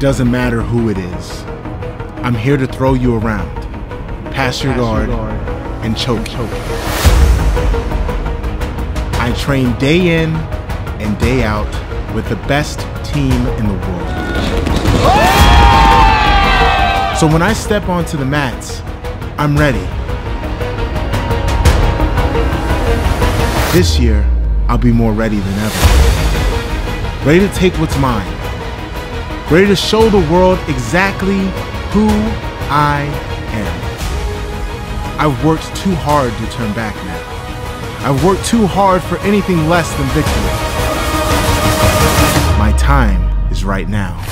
doesn't matter who it is. I'm here to throw you around, pass your guard, and choke you. I train day in and day out with the best team in the world. So when I step onto the mats, I'm ready. This year, I'll be more ready than ever. Ready to take what's mine. Ready to show the world exactly who I am. I've worked too hard to turn back now. I've worked too hard for anything less than victory. My time is right now.